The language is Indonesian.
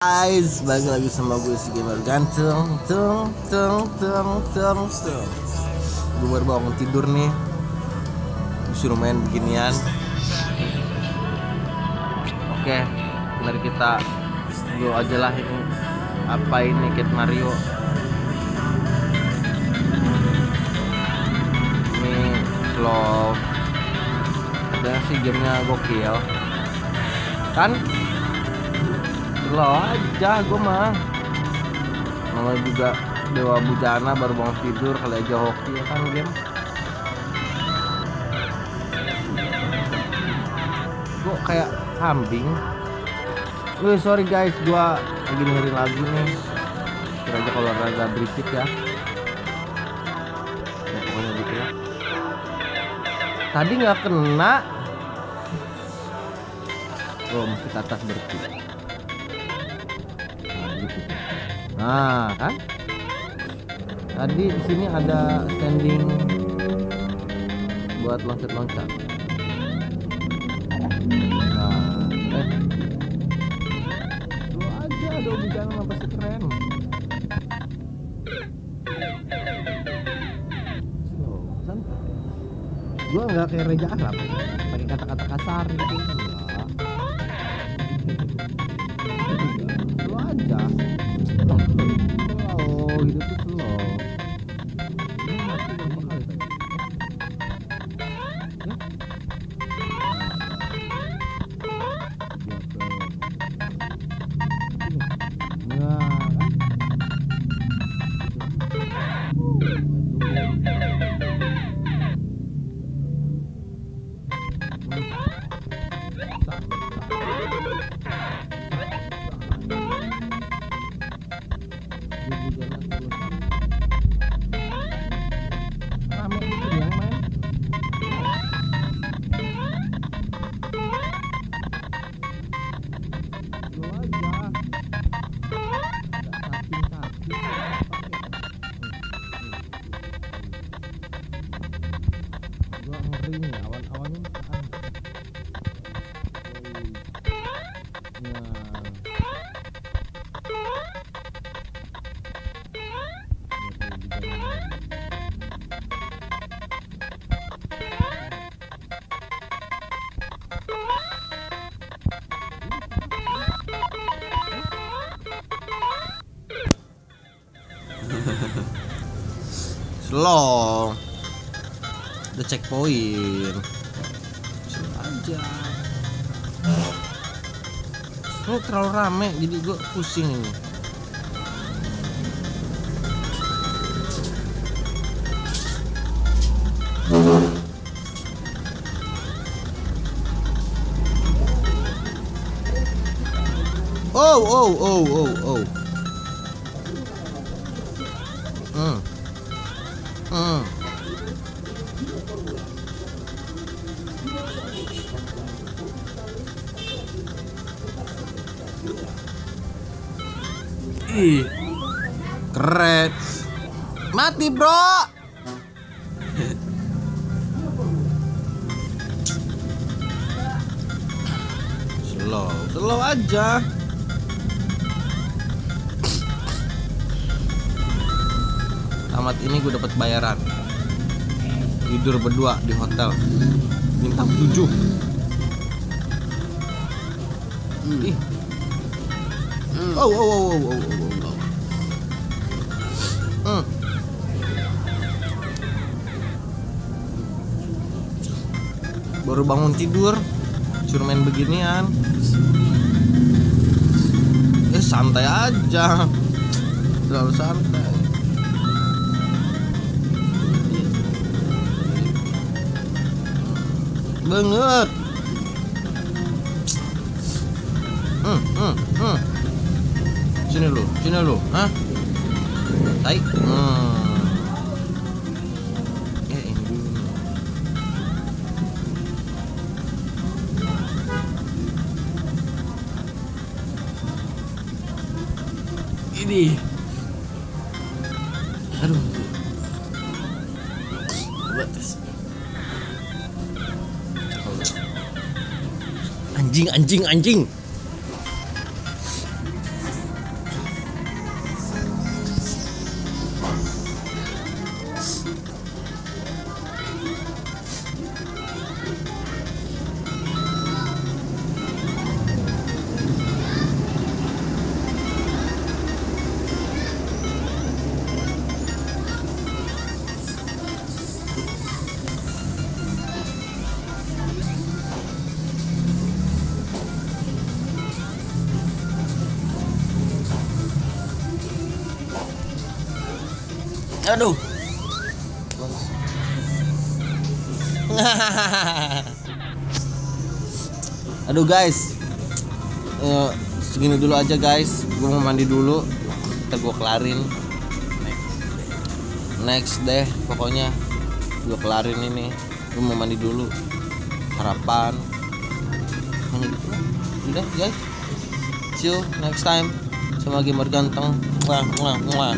guys, balik lagi sama gue si gamer ganteng, tung, tung, tung, tung, tung. Gue baru bangun tidur nih, disuruh main beginian. Oke, mari kita go aja lah ini apa ini Kit Mario. Ini slow. Ada sih gamenya gokil, kan? Lo aja gue mah. Malah juga Dewa Bujana baru bangun tidur kali aja hoki ya kan game Gue kayak kambing. Wih sorry guys gue lagi dengerin lagu nih. Kira aja kalau rada berisik ya. Ya pokoknya gitu ya. Tadi nggak kena. Oh masih ke atas gitu nah kan? Tadi di sini ada standing buat loncat-loncat. Nah eh. Lu aja ada bicara apa sih keren slow santai gua nggak kayak Reja Arab. Pakai kata-kata kasar gitu ngeri nih awan-awannya apaan? Udah checkpoint. Aja. Ini terlalu rame jadi gue pusing ini. Oh, oh, oh, oh, oh. Ih. Keren. Mati, Bro. slow, slow aja. Tamat ini gue dapat bayaran. Tidur berdua di hotel. Bintang 7. Ih. Oh. Baru bangun tidur, suruh main beginian. Eh santai aja, terlalu santai. Banget. Sini lu, sini lu, hah? Tai. Hmm. Eh, ini dulu. Ini. Aduh. Anjing, anjing, anjing. Aduh. Aduh guys. Eh, segini dulu aja guys. Gue mau mandi dulu. Ntar gue kelarin. Next deh pokoknya. Gue kelarin ini. Gue mau mandi dulu. Harapan. Hanya gitu udah guys. See you next time. Sama gamer ganteng muah muah muah